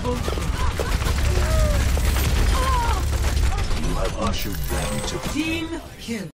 trouble? You have ushered them to team kill.